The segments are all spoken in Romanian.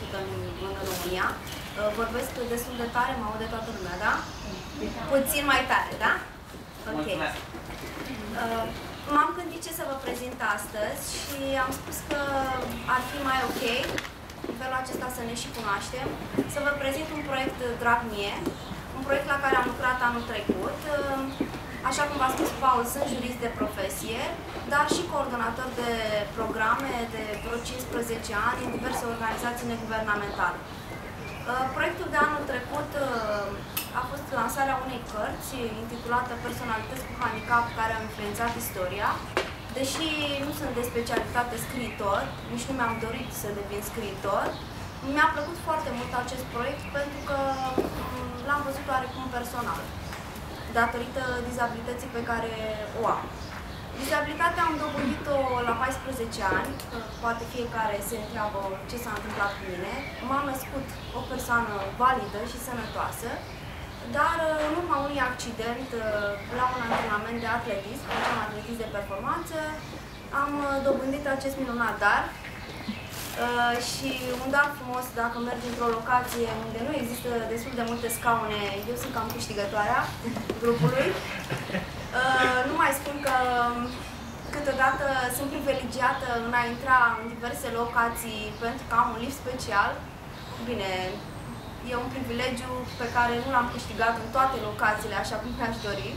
maghiară, deși sunt născută în, în România. Uh, vorbesc destul de tare, mă aude toată lumea, da? Puțin mai tare, da? Ok. Uh, M-am gândit ce să vă prezint astăzi și am spus că ar fi mai ok în felul acesta să ne și cunoaștem, să vă prezint un proiect drag mie, un proiect la care am lucrat anul trecut. Așa cum v-a spus Paul, sunt jurist de profesie, dar și coordonator de programe de vreo 15 ani în diverse organizații neguvernamentale. Proiectul de anul trecut a fost lansarea unei cărți intitulată Personalități cu handicap care au influențat istoria. Deși nu sunt de specialitate scriitor, nici nu mi-am dorit să devin scriitor, mi-a plăcut foarte mult acest proiect pentru că mm, l-am văzut oarecum personal, datorită dizabilității pe care o am. Dizabilitatea am dobândit-o la 14 ani, poate fiecare se întreabă ce s-a întâmplat cu mine. M-am născut o persoană validă și sănătoasă, dar uh, în urma unui accident uh, la un antrenament de atletism, făceam atletism de performanță, am uh, dobândit acest minunat dar Uh, și un dar frumos, dacă mergi într-o locație unde nu există destul de multe scaune, eu sunt cam câștigătoarea grupului. Uh, nu mai spun că um, câteodată sunt privilegiată în a intra în diverse locații pentru că am un lift special. Bine, e un privilegiu pe care nu l-am câștigat în toate locațiile așa cum mi-aș dori,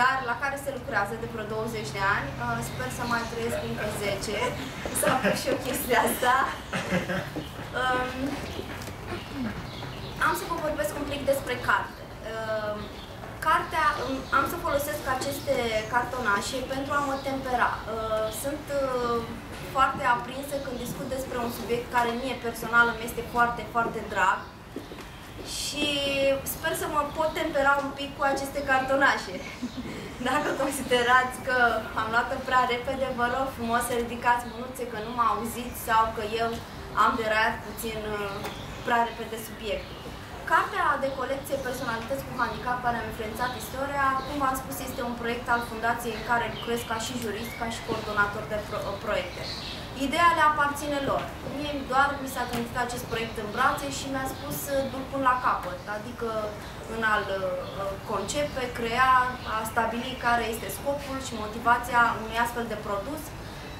dar la care se lucrează de vreo 20 de ani. Uh, sper să mai trăiesc încă 10, să apuc și eu chestia asta. Um, am să vă vorbesc un pic despre carte. Um, cartea, um, am să folosesc aceste cartonașe pentru a mă tempera. Uh, sunt uh, foarte aprinsă când discut despre un subiect care mie personal îmi este foarte, foarte drag și sper să mă pot tempera un pic cu aceste cartonașe. Dacă considerați că am luat-o prea repede, vă rog frumos să ridicați mânuțe că nu m-a auzit sau că eu am deraiat puțin uh, prea repede subiectul. Cartea de colecție Personalități cu handicap care a influențat istoria, cum v-am spus, este un proiect al fundației în care lucrez ca și jurist, ca și coordonator de pro proiecte. Ideea le aparține lor. Mie doar mi s-a trimis acest proiect în brațe și mi-a spus du-l până la capăt, adică în al uh, concepe, crea, a stabili care este scopul și motivația unui astfel de produs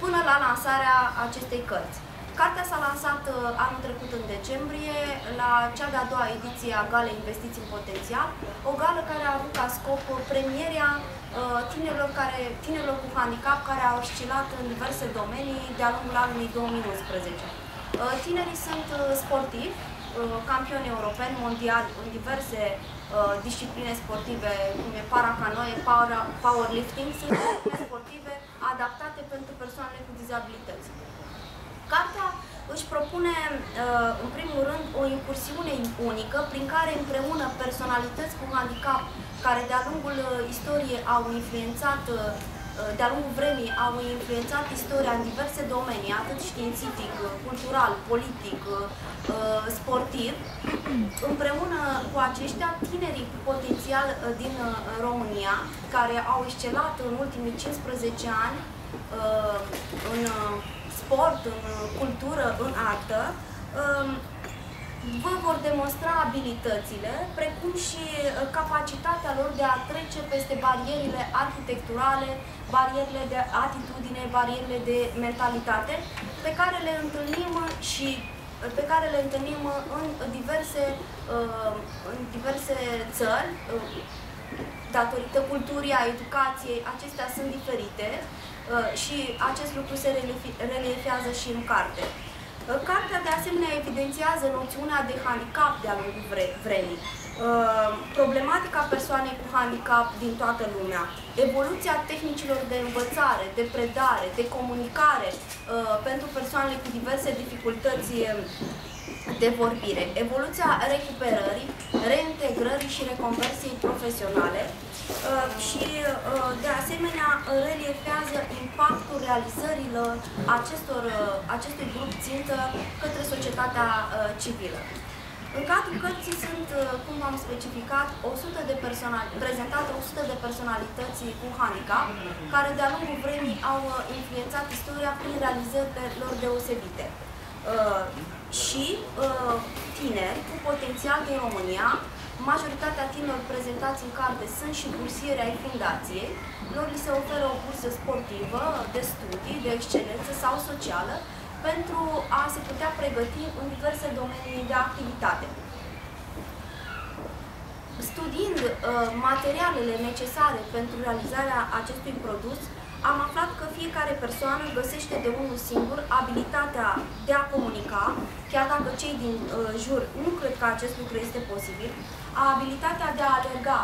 până la lansarea acestei cărți. Cartea s-a lansat uh, anul trecut în decembrie la cea de-a doua ediție a Galei Investiții în Potențial, o gală care a avut ca scop premierea uh, tinerilor, care, tinerilor cu handicap care au oscilat în diverse domenii de-a lungul anului 2011. Uh, tinerii sunt sportivi, campioni europeni, mondiali în diverse discipline sportive, cum e paracanoe, powerlifting, sunt discipline sportive adaptate pentru persoanele cu dizabilități. Cartea își propune, uh, în primul rând, o incursiune unică prin care împreună personalități cu handicap care de-a lungul uh, istoriei au influențat uh, de-a lungul vremii au influențat istoria în diverse domenii, atât științific, cultural, politic, sportiv. Împreună cu aceștia, tinerii cu potențial din România, care au excelat în ultimii 15 ani în sport, în cultură, în artă, um, vă vor demonstra abilitățile, precum și uh, capacitatea lor de a trece peste barierile arhitecturale, barierele de atitudine, barierele de mentalitate, pe care le întâlnim și uh, pe care le întâlnim în diverse, uh, în diverse țări, datorită culturii, a educației, acestea sunt diferite. Uh, și acest lucru se reliefează și în carte. Uh, cartea de asemenea evidențiază noțiunea de handicap de-a lungul vremii, uh, problematica persoanei cu handicap din toată lumea, evoluția tehnicilor de învățare, de predare, de comunicare pentru persoanele cu diverse dificultăți de vorbire, evoluția recuperării, reintegrării și reconversiei profesionale uh, și uh, de asemenea reliefează impactul realizărilor acestor, uh, acestui grup țintă către societatea civilă. În cadrul cărții sunt, cum am specificat, 100 de prezentate 100 de personalități cu handicap, care de-a lungul vremii au influențat istoria prin realizări lor deosebite. Și tineri cu potențial din România. Majoritatea tinerilor prezentați în carte sunt și bursieri ai fundației. Lor li se oferă o bursă sportivă, de studii, de excelență sau socială pentru a se putea pregăti în diverse domenii de activitate. Studiind uh, materialele necesare pentru realizarea acestui produs, am aflat că fiecare persoană găsește de unul singur abilitatea de a comunica, chiar dacă cei din uh, jur nu cred că acest lucru este posibil, abilitatea de a alerga,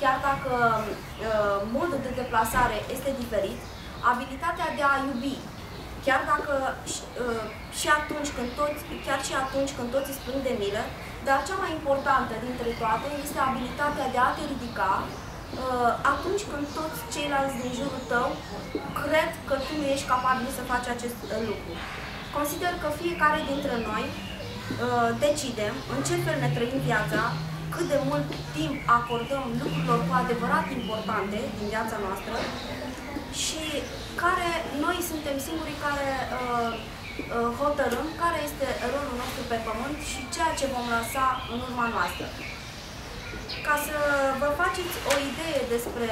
chiar dacă uh, modul de deplasare este diferit, abilitatea de a iubi, chiar dacă uh, și atunci când toți, chiar și atunci când toți îți plâng de milă, dar cea mai importantă dintre toate este abilitatea de a te ridica uh, atunci când toți ceilalți din jurul tău cred că tu nu ești capabil să faci acest uh, lucru. Consider că fiecare dintre noi uh, decidem în ce fel ne trăim viața, cât de mult timp acordăm lucrurilor cu adevărat importante din viața noastră și care noi suntem singurii care uh, uh, hotărâm care este rolul nostru pe pământ și ceea ce vom lăsa în urma noastră. Ca să vă faceți o idee despre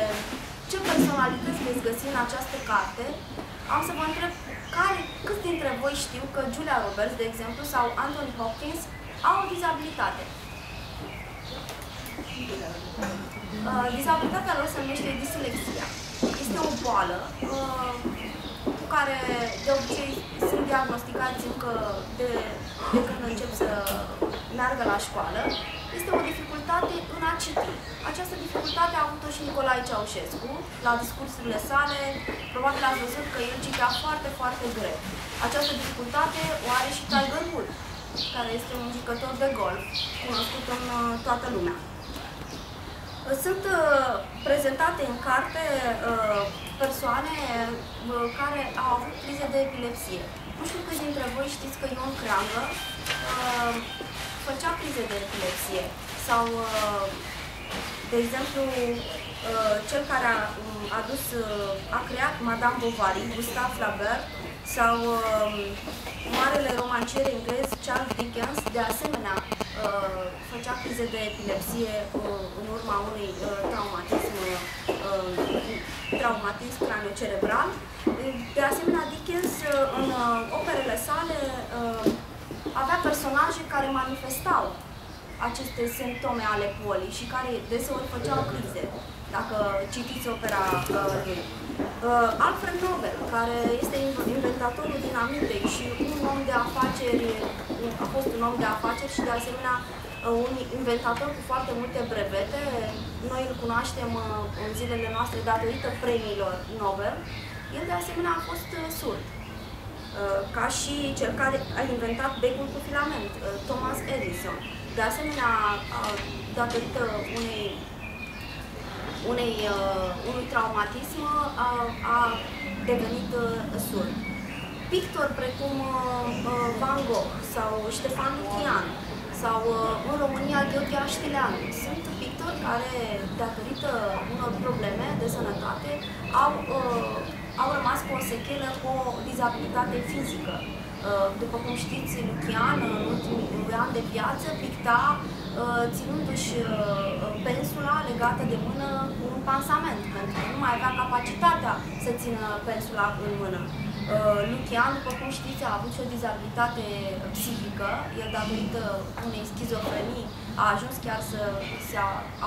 ce personalități veți găsi în această carte, am să vă întreb care, câți dintre voi știu că Julia Roberts, de exemplu, sau Anthony Hopkins au o dizabilitate. Uh, dizabilitatea lor se numește dislexia. Este o boală uh, cu care de obicei sunt diagnosticați încă de, de când încep să meargă la școală. Este o dificultate în a citi. Această dificultate a avut-o și Nicolae Ceaușescu la discursurile sale. Probabil ați văzut că el citea foarte, foarte greu. Această dificultate o are și Tiger Woods, care este un jucător de golf cunoscut în uh, toată lumea. Sunt uh, prezentate în carte uh, persoane uh, care au avut crize de epilepsie. Nu știu câți dintre voi știți că Ion Creangă făcea crize de epilepsie sau, de exemplu, cel care a adus, a creat Madame Bovary, Gustave Flaubert, sau marele romancier englez Charles Dickens, de asemenea, Uh, făcea crize de epilepsie uh, în urma unui uh, traumatism, traumatism craniocerebral. De asemenea, Dickens, în operele sale, avea personaje care manifestau aceste simptome ale bolii și care deseori făceau crize, dacă citiți opera lui. Alfred Nobel, care este inventatorul dinamitei și un om de afaceri a fost un om de afaceri și de asemenea uh, un inventator cu foarte multe brevete. Noi îl cunoaștem uh, în zilele noastre datorită premiilor Nobel. El de asemenea a fost uh, surd, ca și cel care a inventat becul cu filament, Thomas Edison. De asemenea, datorită unei, unei, unui traumatism, a, a devenit surd pictori precum uh, uh, Van Gogh sau Ștefan Lucian sau uh, în România Gheorghe Aștileanu. Sunt pictori care, datorită unor probleme de sănătate, au, au rămas cu o sechelă, cu o dizabilitate fizică. După cum știți, Lucian, în ultimii ani de viață, picta ținându-și pensula legată de mână cu un pansament, pentru că nu mai avea capacitatea să țină pensula în mână. Uh, Lucian, după cum știți, a avut și o dizabilitate psihică, el datorită unei schizofrenii a ajuns chiar să se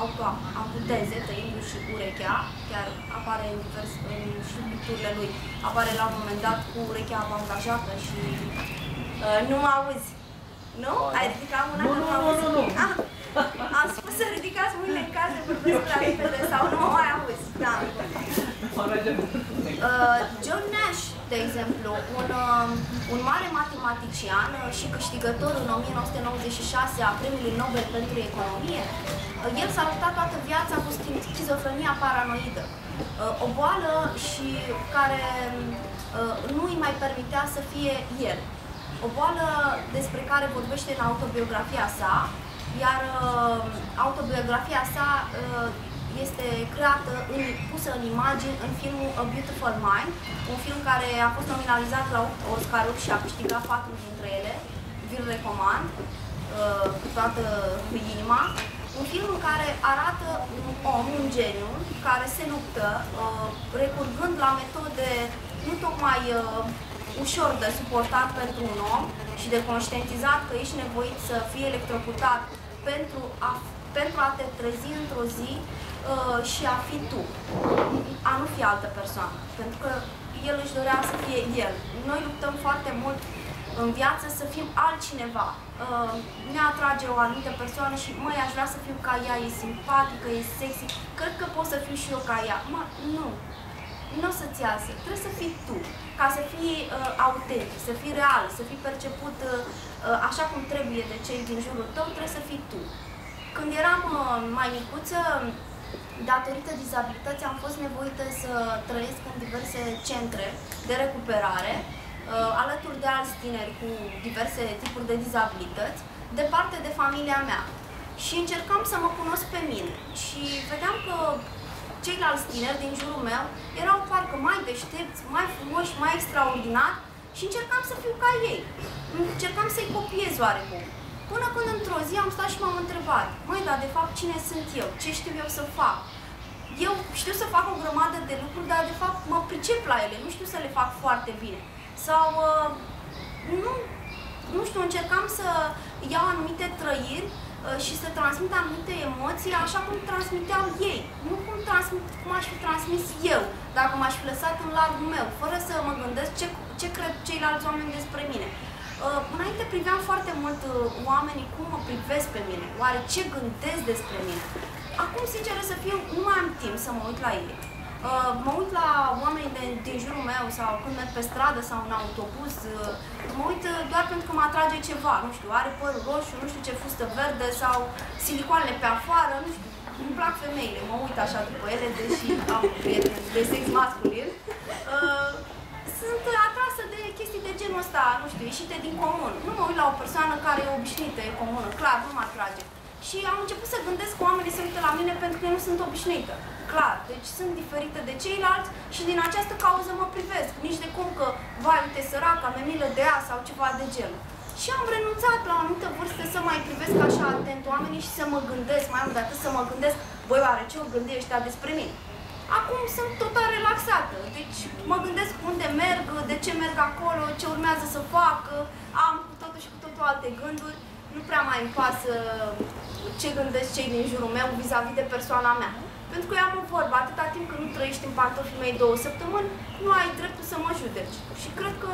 autoamputeze, tăindu-și urechea, chiar apare în, divers, în și picturile lui, apare la un moment dat cu urechea avantajată și uh, nu mă auzi. Nu? Ai ridicat mâna nu, că nu, mă auzi? Nu, nu, nu. Ah, am spus să ridicați mâinile în caz de vorbesc la repede sau nu mă mai auzi. Da. Uh, John Nash de exemplu, un, um, un mare matematician uh, și câștigător în 1996 a Premiului Nobel pentru Economie, uh, el s-a luptat toată viața cu schizofrenia paranoidă, uh, o boală și care nu îi mai permitea să fie el. O boală despre care vorbește în autobiografia sa, iar autobiografia sa este creată, în, pusă în imagini în filmul A Beautiful Mind, un film care a fost nominalizat la Oscar și a câștigat patru dintre ele. vi-l recomand cu toată inima. Un film în care arată un om, un geniu, care se luptă recurgând la metode nu tocmai ușor de suportat pentru un om și de conștientizat că ești nevoit să fii electrocutat pentru a, pentru a te trezi într-o zi uh, și a fi tu, a nu fi altă persoană. Pentru că el își dorea să fie el. Noi luptăm foarte mult în viață să fim altcineva. Uh, ne atrage o anumită persoană și, măi, aș vrea să fiu ca ea, e simpatică, e sexy, cred că pot să fiu și eu ca ea. Mă, nu. Nu o să-ți iasă. Trebuie să fii tu. Ca să fii uh, autentic, să fii real, să fii perceput uh, uh, așa cum trebuie de cei din jurul tău, trebuie să fii tu. Când eram uh, mai micuță, datorită dizabilității am fost nevoită să trăiesc în diverse centre de recuperare, uh, alături de alți tineri cu diverse tipuri de dizabilități, departe de familia mea. Și încercam să mă cunosc pe mine. Și vedeam că ceilalți tineri din jurul meu erau parcă mai deștepți, mai frumoși, mai extraordinari și încercam să fiu ca ei. Încercam să-i copiez oarecum. Până când într-o zi am stat și m-am întrebat, măi, dar de fapt cine sunt eu? Ce știu eu să fac? Eu știu să fac o grămadă de lucruri, dar de fapt mă pricep la ele, nu știu să le fac foarte bine. Sau, uh, nu, nu știu, încercam să iau anumite trăiri uh, și să transmit anumite emoții așa cum transmiteau ei, nu cum, transmit, cum aș fi transmis eu, dacă m-aș fi lăsat în largul meu, fără să mă gândesc ce, ce cred ceilalți oameni despre mine. Uh, înainte priveam foarte mult uh, oamenii cum mă privesc pe mine, oare ce gândesc despre mine. Acum, sincer să fiu, nu mai am timp să mă uit la ei. Uh, mă uit la oamenii de, din jurul meu sau când merg pe stradă sau în autobuz, uh, mă uit uh, doar pentru că mă atrage ceva, nu știu, are păr roșu, nu știu ce fustă verde sau silicoanele pe afară, nu știu, îmi plac femeile, mă uit așa după ele, deși am prieteni de sex masculin. Uh, sunt atrasă de chestii de genul ăsta, nu știu, ieșite din comun. Nu mă uit la o persoană care e obișnuită, e comună, clar, nu mă atrage. Și am început să gândesc că oamenii se uită la mine pentru că eu nu sunt obișnuită. Clar, deci sunt diferită de ceilalți și din această cauză mă privesc. Nici de cum că, vai, uite, săraca, am milă de ea sau ceva de genul. Și am renunțat la o anumită vârstă să mai privesc așa atent oamenii și să mă gândesc, mai mult de atât să mă gândesc, băi, oare ce o gândi ăștia despre mine? Acum sunt total relaxată, deci mă gândesc unde merg, de ce merg acolo, ce urmează să fac, am cu totul și cu totul alte gânduri, nu prea mai îmi pasă ce gândesc cei din jurul meu vis-a-vis -vis de persoana mea. Pentru că eu am o vorbă, atâta timp când nu trăiești în pantofii mei două săptămâni, nu ai dreptul să mă judeci. Și cred că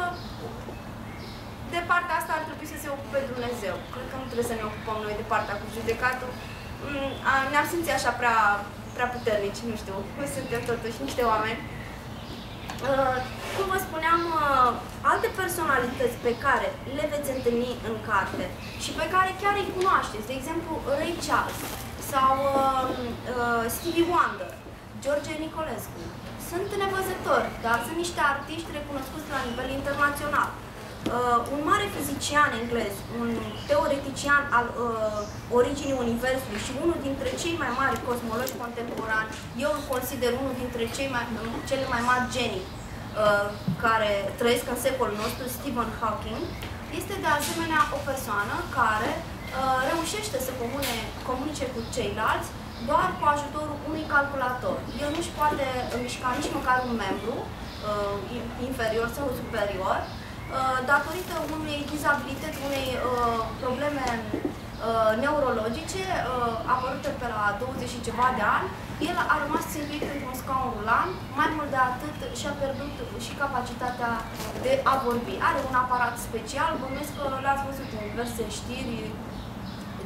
de partea asta ar trebui să se ocupe Dumnezeu. Cred că nu trebuie să ne ocupăm noi de partea cu judecatul. Mm, ne-am simțit așa prea prea puternici, nu știu, suntem totuși niște oameni. Uh, cum vă spuneam, uh, alte personalități pe care le veți întâlni în carte și pe care chiar îi cunoașteți, de exemplu Ray Charles sau uh, uh, Stevie Wonder, George Nicolescu, sunt nevăzători, dar sunt niște artiști recunoscuți la nivel internațional. Uh, un mare fizician englez, un teoretician al uh, originii Universului și unul dintre cei mai mari cosmologi contemporani, eu îl consider unul dintre cei mai, cele mai mari genii uh, care trăiesc în secolul nostru, Stephen Hawking, este de asemenea o persoană care uh, reușește să comune, comunice cu ceilalți doar cu ajutorul unui calculator. El nu-și poate mișca nici măcar un membru uh, inferior sau superior, Uh, datorită unei dizabilități, unei uh, probleme uh, neurologice apărute pe la 20 și ceva de ani, el a rămas țintuit într-un scaun rulant, mai mult de atât și-a pierdut și capacitatea de a vorbi. Are un aparat special, bănuiesc că l-ați văzut în diverse știri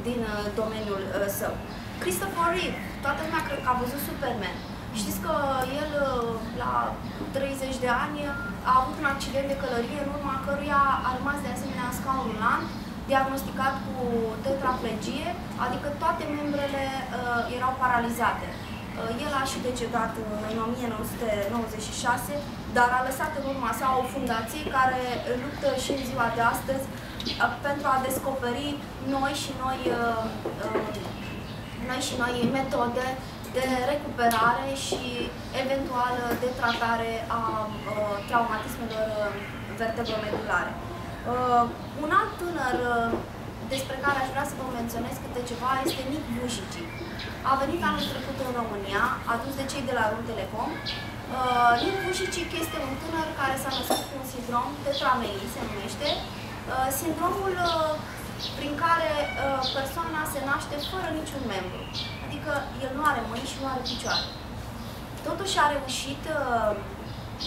din domeniul său. Christopher Reeve, toată lumea cred că a văzut Superman. Știți că el, la 30 de ani, a avut un accident de călărie, în urma căruia a rămas de asemenea în scaun rulant, diagnosticat cu tetraplegie, adică toate membrele uh, erau paralizate. Uh, el a și decedat în 1996, dar a lăsat în urma sa o fundație care luptă și în ziua de astăzi uh, pentru a descoperi noi și noi, uh, uh, noi și noi metode de recuperare și eventual de tratare a uh, traumatismelor uh, vertebromedulare. Uh, un alt tânăr tânăr uh, despre care aș vrea să vă menționez câte ceva este Nic Vujici. A venit anul trecut în România, adus de cei de la Rum Telecom. Uh, Nic Vujici este un tânăr care s-a născut cu un sindrom tetramelii, se numește. Uh, sindromul uh, prin care uh, persoana se naște fără niciun membru. Adică el nu are mâini și nu are picioare. Totuși a reușit uh,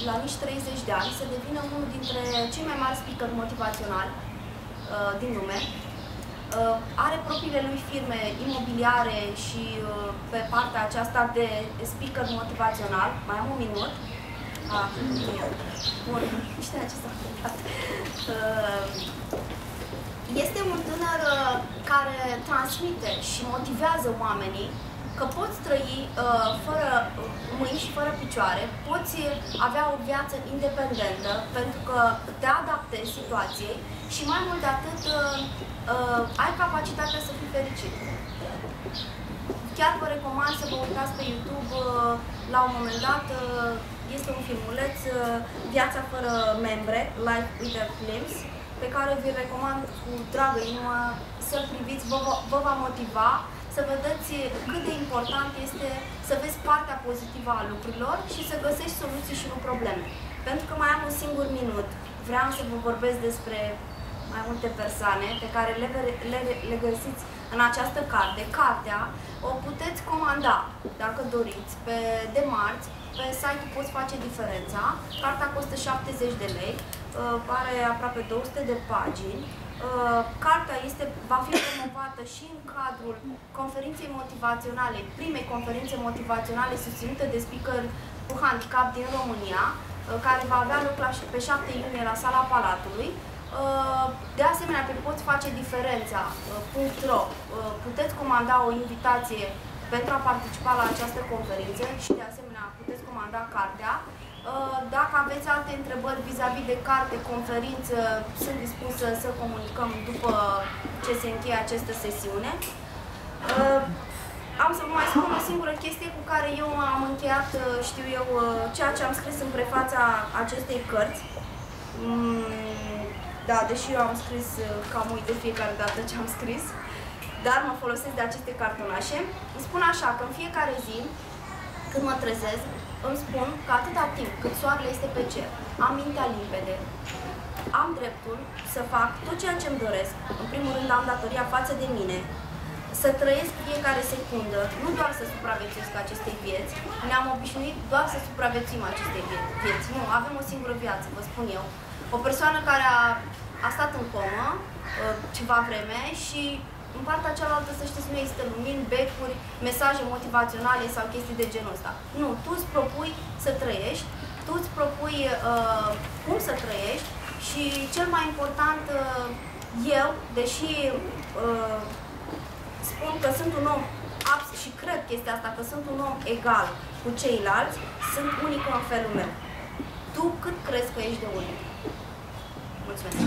la nici 30 de ani să devină unul dintre cei mai mari speaker motivaționali uh, din lume. Uh, are propriile lui firme imobiliare și uh, pe partea aceasta de speaker motivațional, mai am un minut. Ah, bun, știu ce s-a întâmplat. Uh, este un tânăr uh, care transmite și motivează oamenii că poți trăi uh, fără mâini și fără picioare, poți avea o viață independentă pentru că te adaptezi situației și mai mult de atât uh, uh, ai capacitatea să fii fericit. Chiar vă recomand să vă uitați pe YouTube, uh, la un moment dat uh, este un filmuleț, uh, Viața fără membre, Life Without Limbs, pe care vi recomand cu dragă inimă să-l priviți, vă, vă va motiva să vedeți cât de important este să vezi partea pozitivă a lucrurilor și să găsești soluții și nu probleme. Pentru că mai am un singur minut, vreau să vă vorbesc despre mai multe persoane pe care le, le, le găsiți în această carte. Cartea o puteți comanda, dacă doriți, pe de marți, pe site poți face diferența. Cartea costă 70 de lei, uh, are aproape 200 de pagini. Uh, cartea este, va fi promovată și în cadrul conferinței motivaționale, primei conferințe motivaționale susținute de speaker cu handicap din România, uh, care va avea loc la, pe 7 iunie la sala Palatului. Uh, de asemenea, pe poți face diferența.ro puteți comanda o invitație pentru a participa la această conferință și de asemenea puteți comanda cartea. Uh, dacă aveți alte întrebări vis-a-vis -vis de carte, conferință, sunt dispusă să comunicăm după ce se încheie această sesiune. Uh, am să vă mai spun o singură chestie cu care eu am încheiat, uh, știu eu, ceea ce am scris în prefața acestei cărți. Mm, da, deși eu am scris cam uit de fiecare dată ce am scris, dar mă folosesc de aceste cartonașe. Îmi spun așa, că în fiecare zi, când mă trezesc, îmi spun că atâta timp cât soarele este pe cer, am mintea limpede, am dreptul să fac tot ceea ce îmi doresc. În primul rând am datoria față de mine, să trăiesc fiecare secundă, nu doar să supraviețuiesc acestei vieți, ne-am obișnuit doar să supraviețuim acestei vieți. Nu, avem o singură viață, vă spun eu. O persoană care a, a stat în comă uh, ceva vreme și în partea cealaltă, să știți, nu există lumini, becuri, mesaje motivaționale sau chestii de genul ăsta. Nu, tu îți propui să trăiești, tu îți propui uh, cum să trăiești și cel mai important, uh, eu, deși uh, spun că sunt un om abs și cred chestia asta, că sunt un om egal cu ceilalți, sunt unică în felul meu. Tu cât crezi că ești de unic? Mulțumesc!